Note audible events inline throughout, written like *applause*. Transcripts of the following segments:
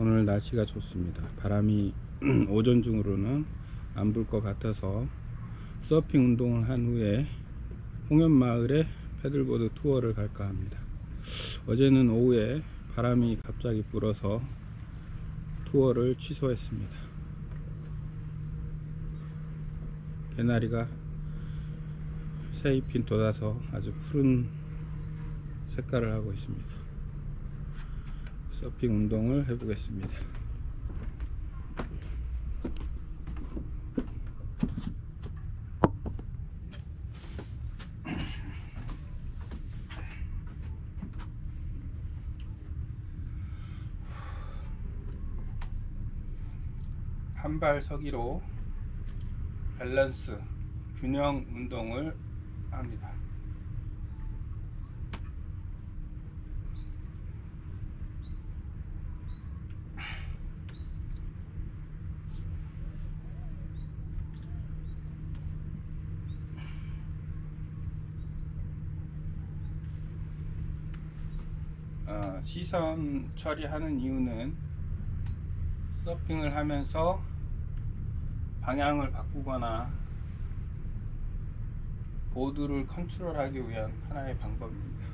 오늘 날씨가 좋습니다. 바람이 *clears throat* 오전 중으로는 안 불 것 같아서 서핑 운동을 한 후에 홍연마을에 패들보드 투어를 갈까 합니다. 어제는 오후에 바람이 갑자기 불어서 투어를 취소했습니다. 개나리가 새잎이 돋아서 아주 푸른 색깔을 하고 있습니다. 서핑 운동을 해보겠습니다. 한발 서기로 밸런스 균형 운동을 합니다. 아, 시선 처리하는 이유는 서핑을 하면서 방향을 바꾸거나 보드를 컨트롤하기 위한 하나의 방법입니다.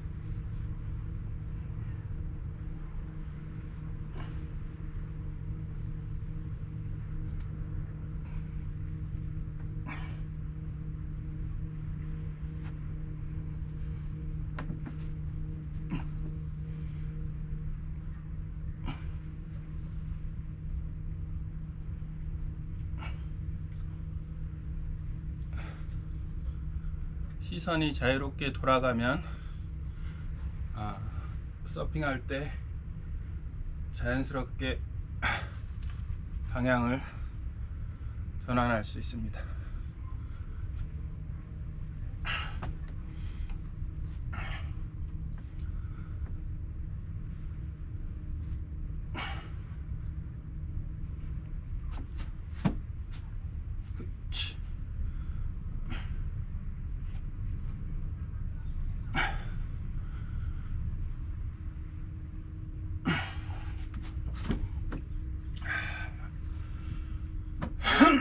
시선이 자유롭게 돌아가면 아, 서핑할 때 자연스럽게 *clears throat* 방향을 전환할 수 있습니다.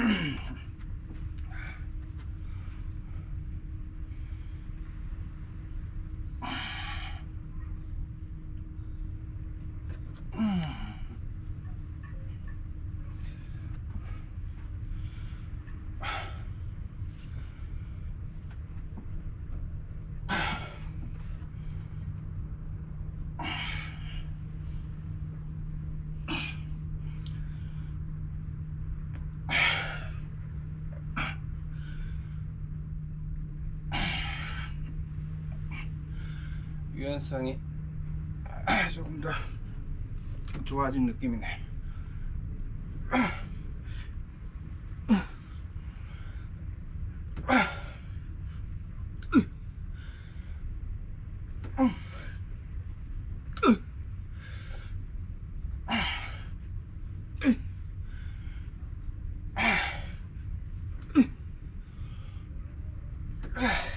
Mm-hmm. *clears throat* 유연성이 *clears throat* 조금 더 좋아진 느낌이네 Yeah. *clears throat*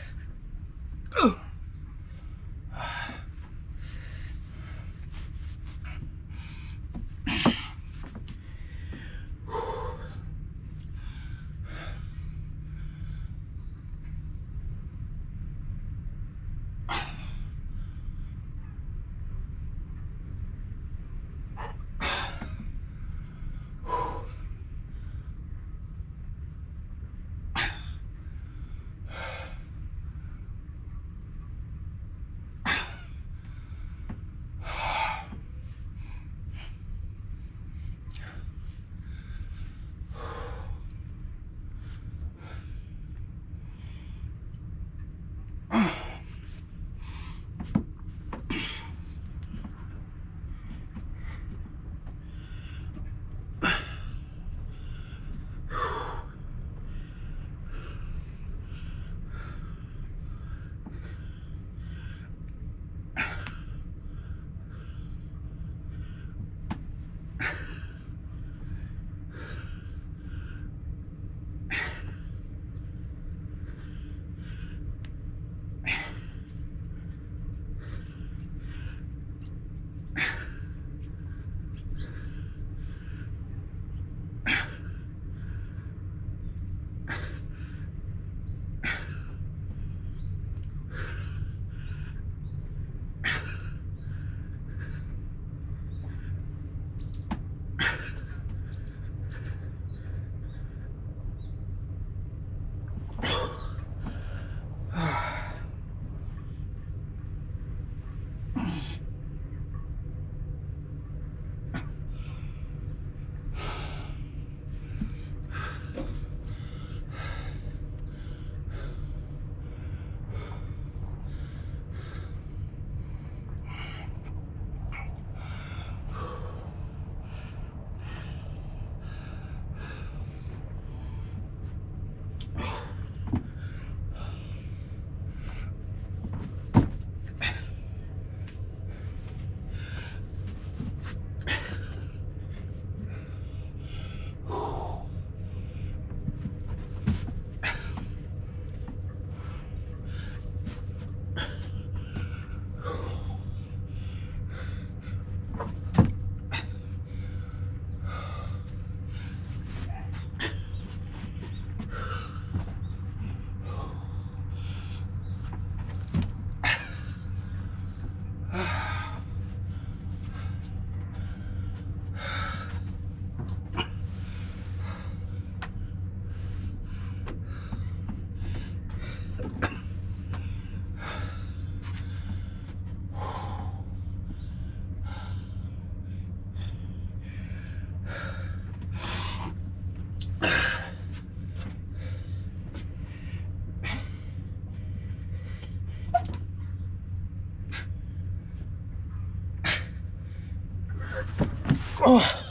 아,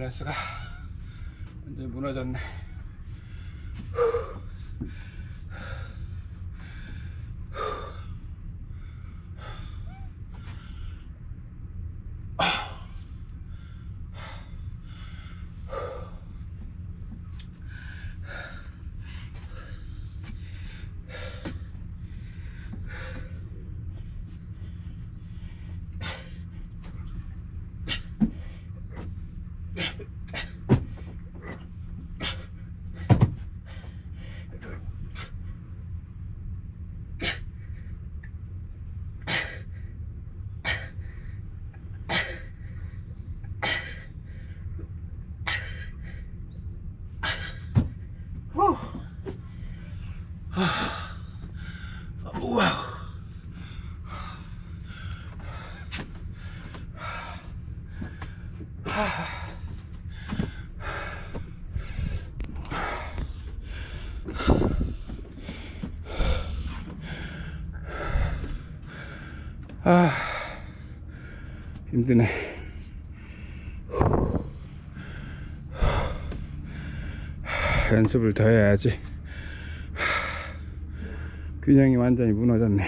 밸런스가 완전히 무너졌네. 우와. 아, 힘드네. 연습을 더 해야지. 균형이 완전히 무너졌네.